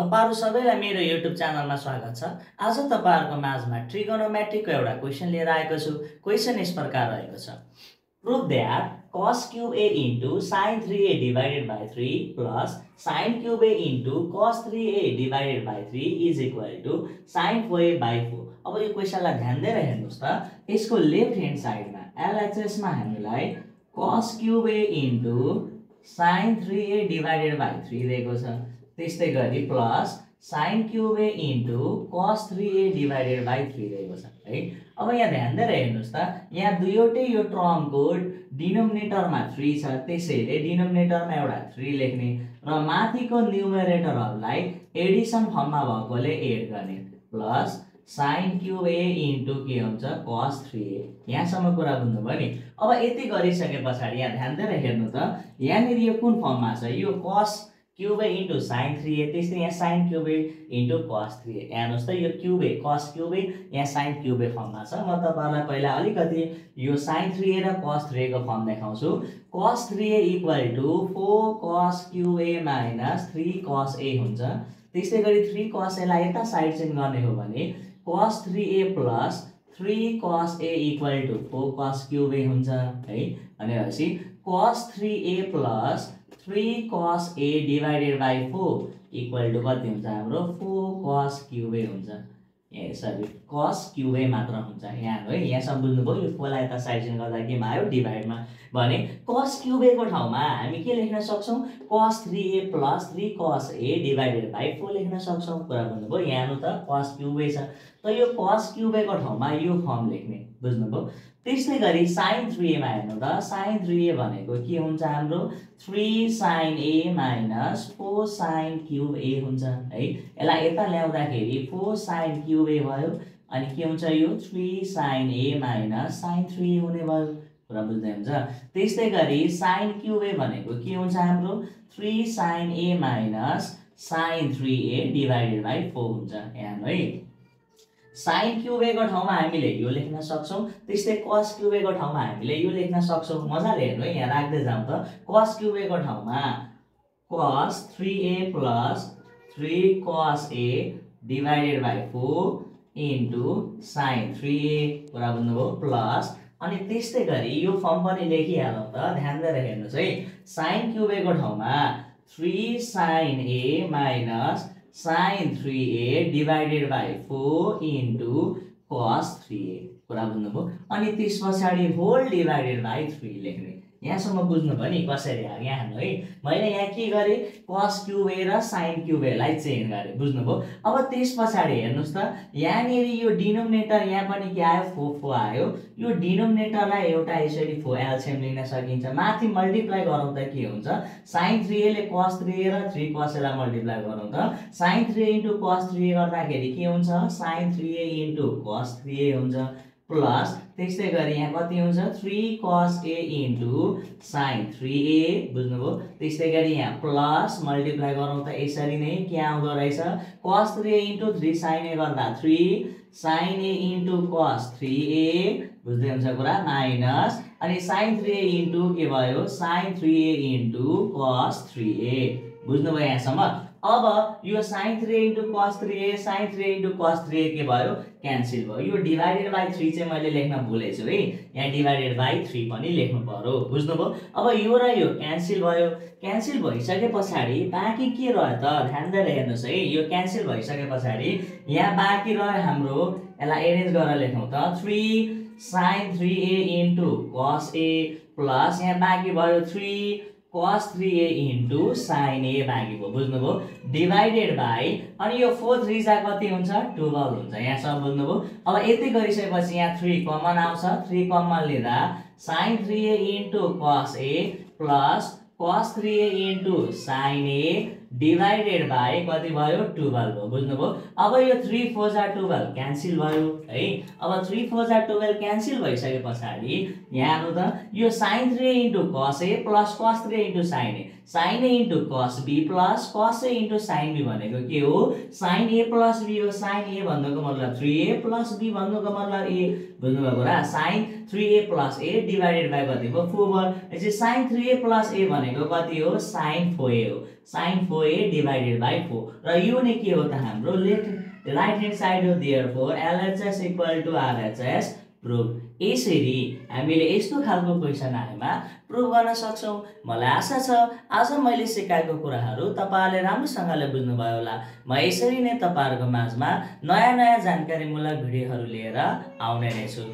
तपाईँहरू सबैलाई मेरो युट्युब च्यानलमा स्वागत छ। आज तपाईँहरूको माझमा ट्रिगोनोमेट्रिकको एउटा क्वेसन लिएर आएको छु। क्वेसन यस प्रकार रहेको छ। Prove that cos cube A into sine three A divided by three plus sine cube A into cos three A divided by three is equal to sine four A by four अब यो क्वेसनलाई ध्यान दिएर हेर्नुहोस् त। यसको left hand साइडमा एलएचएसमा हामीलाई cos cube A into sine three A divided by three दिएको छ। त्यस्तै गरी plus sine cube A into cos three A divided by three दिएको छ है? अब यहाँ ध्यान दिएर हेर्नुहोस् त यहाँ दुईवटै यो टर्मको डिनोमिनेटरमा थ्री छ त्यसैले डिनोमिनेटरमा एउटा थ्री लेख्ने र माथिको न्युमेरेटरहरूलाई एडिसन फर्ममा भएकोले एड गर्ने। Plus sine cube A into के हुन्छ? कस थ्री ए यहाँसम्म कुरा बुझ्नुभयो नि? अब यति गरिसके पछाडि यहाँ ध्यान दिएर हेर्नु त यहाँनिर यो कुन फर्ममा छ? यो cos cube A into sine three A त्यस्तै यहाँ sine cube A into cos three A. हेर्नुहोस् त यो क्युबे कस क्युबे यहाँ साइन क्युबे फर्ममा छ। म तपाईँहरूलाई पहिला अलिकति यो साइन थ्री ए र कस थ्री एको फर्म देखाउँछु। Cos three A equal to four cos cube A minus three cos ए हुन्छ। त्यस्तै गरी थ्री कस एलाई यता साइड चेन्ज गर्ने हो भने कस three A plus three cos A equal to four कस क्युबे हुन्छ है। भनेपछि कस three A plus three cos A divided by four equal to कति हुन्छ हाम्रो? फोर कस क्युबे हुन्छ। ए सरी कस क्युबे मात्र हुन्छ यहाँ है। यहाँसम्म बुझ्नुभयो यो फोरलाई यता साइड गर्दा केमा आयो डिभाइडमा भने कस क्युबेको ठाउँमा हामी के लेख्न सक्छौँ? कस three A plus three cos A divided by four लेख्न सक्छौँ। कुरा बुझ्नुभयो यहाँ त कस क्युबे छ। त यो कस क्युबेको ठाउँमा यो फर्म लेख्ने बुझ्नुभयो? त्यस्तै गरी साइन थ्री एमा हेर्नु त साइन थ्री ए भनेको के हुन्छ हाम्रो? Three sine A minus four sine cube A हुन्छ है? यसलाई यता ल्याउँदाखेरि फोर साइन क्युब ए भयो अनि के हुन्छ यो? Three sine A minus sine three A हुने भयो कुरा बुझ्दै हुन्छ? त्यस्तै गरी साइन क्युब ए भनेको के हुन्छ हाम्रो? Three sine A minus sine three A divided by four हुन्छ यहाँ है? साइन क्युबेको ठाउँमा हामीले यो लेख्न सक्छौँ। त्यस्तै कस क्युबेको ठाउँमा हामीले यो लेख्न सक्छौँ। मजाले हेर्नु है यहाँ राख्दै जाउँ त। कस क्युबेको ठाउँमा कस three A plus three cos A divided by four into sine three A कुरा बुझ्नुभयो प्लस। अनि त्यस्तै गरी यो फर्म पनि लेखिहालौँ त। ध्यान दिएर हेर्नुहोस् है। साइन क्युबेको ठाउँमा three sine A minus sine three A divided by four into cos three A कुरा बुझ्नुभयो? अनि त्यस पछाडि होल डिभाइडेड बाई थ्री लेख्ने। यहाँसम्म बुझ्नुभयो नि कसरी यहाँ है। मैले यहाँ के गरेँ? कस क्युबे र साइन क्युबेलाई चेन्ज गरेँ। बुझ्नुभयो? अब त्यस पछाडि हेर्नुहोस् त यहाँनिर यो डिनोमिनेटर यहाँ पनि के आयो? फो फो आयो। यो डिनोमिनेटरलाई एउटा यसरी फो एल्सियम लिन सकिन्छ। माथि मल्टिप्लाई गरौँ त के हुन्छ? साइन थ्री एले कस थ्री ए र थ्री कस एलाई मल्टिप्लाई त। Sine three into cos three A गर्दाखेरि के हुन्छ? Sine three A into cos three A हुन्छ। प्लस त्यस्तै गरी यहाँ कति हुन्छ? Three cos A into sine three A बुझ्नुभयो? त्यस्तै गरी यहाँ प्लस मल्टिप्लाई गरौँ त यसरी नै के आउँदो रहेछ? Cos three A into three sine A गर्दा three sine A into cos three A बुझ्दै हुन्छ कुरा? माइनस अनि साइन थ्री ए इन्टु के भयो? Sine three A into cos three A बुझ्नुभयो यहाँसम्म अब यो sine three into cos three A sine three into cos three A के भयो? क्यान्सल भयो। यो डिभाइडेड बाई थ्री चाहिँ मैले लेख्न भुलेछु है। यहाँ डिभाइडेड बाई थ्री पनि लेख्नु पऱ्यो बुझ्नुभयो? अब यो र यो क्यान्सल भयो। क्यान्सल भइसके पछाडि बाँकी के रह्यो त? ध्यान दिएर हेर्नुहोस् है। यो क्यान्सल भइसके पछाडि यहाँ बाँकी रह्यो हाम्रो यसलाई एरेन्ज गरेर लेखौँ त। Three sine three A into cos A plus यहाँ बाँकी भयो three cos three A into sine A भयो। बुझ्नुभयो? डिभाइडेड बाई अनि यो फोर थ्री जा कति हुन्छ? टुवेल्भ हुन्छ। यहाँसम्म बुझ्नुभयो? अब यति गरिसकेपछि यहाँ थ्री कमन आउँछ। थ्री कमन लिँदा sine three A into cos A plus cos three A into sine A divided by कति भयो? टुवेल्भ हो बुझ्नुभयो? अब यो थ्री फोर जा टुवेल्भ क्यान्सल भयो है? अब थ्री फोर जा टुवेल्भ क्यान्सल भइसके पछाडि यहाँ त यो sine three into cos A plus cos three into sine A sine A into cos B plus cos A into sine B भनेको के हो? साइन ए प्लस बी हो। साइन ए भन्नुको मतलब थ्री ए प्लस बी भन्नुको मतलब A बुझ्नुभयो कुरा? Sine three A plus A divided by कति भयो? फोर भयो। Sine three A plus A भनेको कति हो? साइन फोर ए हो। Sine four A divided by four र यो नै के हो त हाम्रो? लेफ्ट राइट ह्यान्ड साइड हो therefore LHS equal to RHS prove यसरी हामीले यस्तो खालको क्वेसन आएमा प्रुभ गर्न सक्छौँ। मलाई आशा छ आज मैले सिकाएको कुराहरू तपाईँहरूले राम्रोसँगले बुझ्नुभयो होला। म यसरी नै तपाईँहरूको माझमा नयाँ नयाँ जानकारीमूलक भिडियोहरू लिएर आउने नै छु।